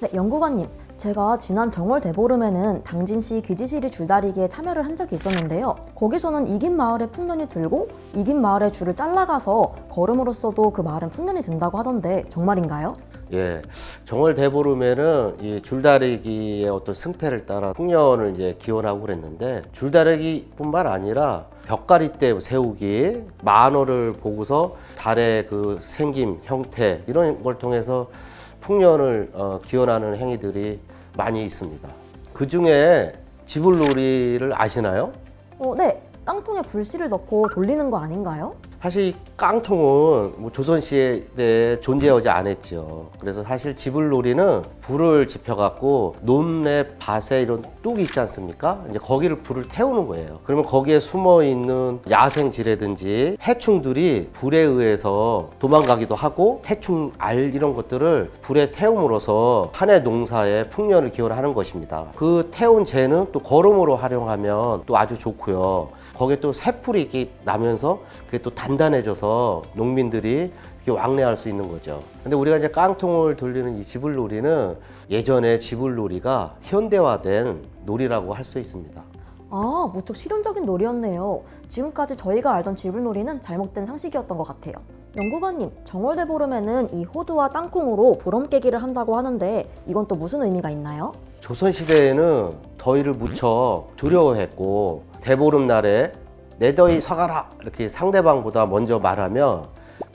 네, 연구관님. 제가 지난 정월 대보름에는 당진시 귀지시리 줄다리기에 참여를 한 적이 있었는데요. 거기서는 이긴 마을에 풍년이 들고 이긴 마을의 줄을 잘라가서 걸음으로써도 그 마을은 풍년이 든다고 하던데 정말인가요? 예, 정월 대보름에는 이 줄다리기의 어떤 승패를 따라 풍년을 이제 기원하고 그랬는데 줄다리기뿐만 아니라 벽가리 때 세우기, 만호를 보고서 달의 그 생김, 형태 이런 걸 통해서 풍년을 어, 기원하는 행위들이 많이 있습니다. 그 중에 지불놀이를 아시나요? 어, 네. 깡통에 불씨를 넣고 돌리는 거 아닌가요? 사실 이 깡통은 뭐 조선시대에 존재하지 않았죠. 그래서 사실 지불놀이는 불을 지펴갖고 논에 밭에 이런 뚝이 있지 않습니까? 이제 거기를 불을 태우는 거예요. 그러면 거기에 숨어 있는 야생지라든지 해충들이 불에 의해서 도망가기도 하고 해충 알 이런 것들을 불에 태움으로써 한 해 농사에 풍년을 기원하는 것입니다. 그 태운 재는 또 거름으로 활용하면 또 아주 좋고요. 거기에 또 새풀이 나면서 그게 또 단단해져서 농민들이 이렇게 왕래할 수 있는 거죠. 근데 우리가 이제 깡통을 돌리는 이 지불놀이는 예전에 지불놀이가 현대화된 놀이라고 할 수 있습니다. 아, 무척 실용적인 놀이였네요. 지금까지 저희가 알던 지불놀이는 잘못된 상식이었던 것 같아요. 연구관님, 정월대 보름에는 이 호두와 땅콩으로 부럼 깨기를 한다고 하는데 이건 또 무슨 의미가 있나요? 조선시대에는 더위를 무척 두려워했고 대보름 날에 내 더위 서가라 이렇게 상대방보다 먼저 말하면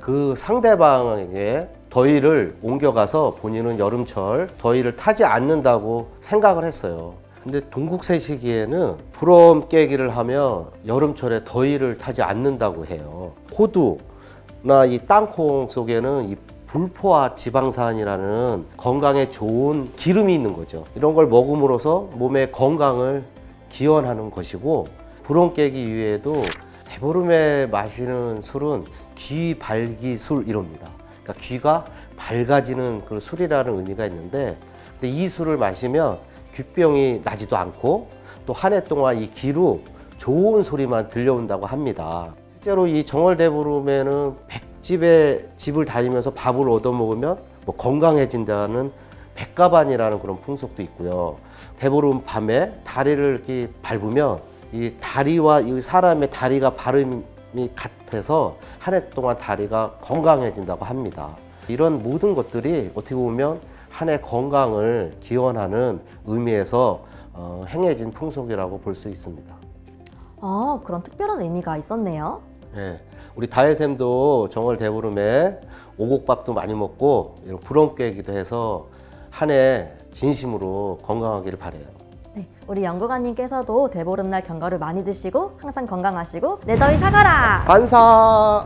그 상대방에게 더위를 옮겨가서 본인은 여름철 더위를 타지 않는다고 생각을 했어요. 근데 동국세 시기에는 부럼 깨기를 하면 여름철에 더위를 타지 않는다고 해요. 호두나 이 땅콩 속에는 이 불포화 지방산이라는 건강에 좋은 기름이 있는 거죠. 이런 걸 먹음으로써 몸의 건강을 기원하는 것이고 부럼 깨기 이외에도 대보름에 마시는 술은 귀 발기 술 이럽니다. 그러니까 귀가 밝아지는 그 술이라는 의미가 있는데 근데 이 술을 마시면 귀병이 나지도 않고 또 한 해 동안 이 귀로 좋은 소리만 들려온다고 합니다. 실제로 이 정월대보름에는 백집에 집을 다니면서 밥을 얻어 먹으면 뭐 건강해진다는 백가반이라는 그런 풍속도 있고요. 대보름 밤에 다리를 이렇게 밟으면 이 다리와 이 사람의 다리가 발음이 같아서 한 해 동안 다리가 건강해진다고 합니다. 이런 모든 것들이 어떻게 보면 한 해 건강을 기원하는 의미에서 어, 행해진 풍속이라고 볼 수 있습니다. 아, 그런 특별한 의미가 있었네요. 예, 우리 다혜쌤도 정월 대보름에 오곡밥도 많이 먹고 이런 부럼 깨기도 해서 한 해 진심으로 건강하기를 바래요. 네, 우리 연구관님께서도 대보름날 견과류 많이 드시고 항상 건강하시고 내 더위 사가라! 반사.